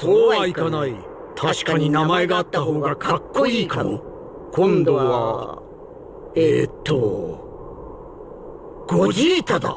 そうはいかない。確かに名前があった方がかっこいいかも。今度はえー、っとゴジータだ。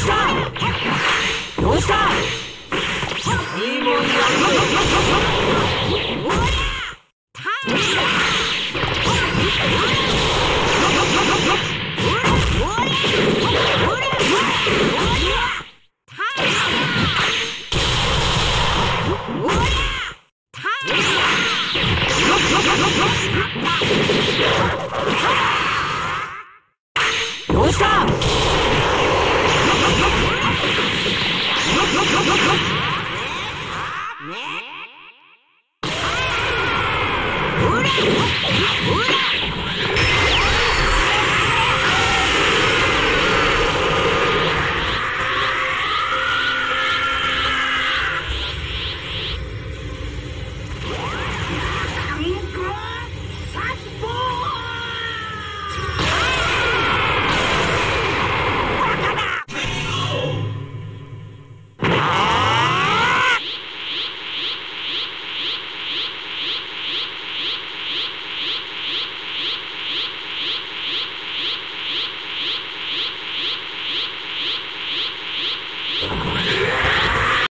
したどうしたいい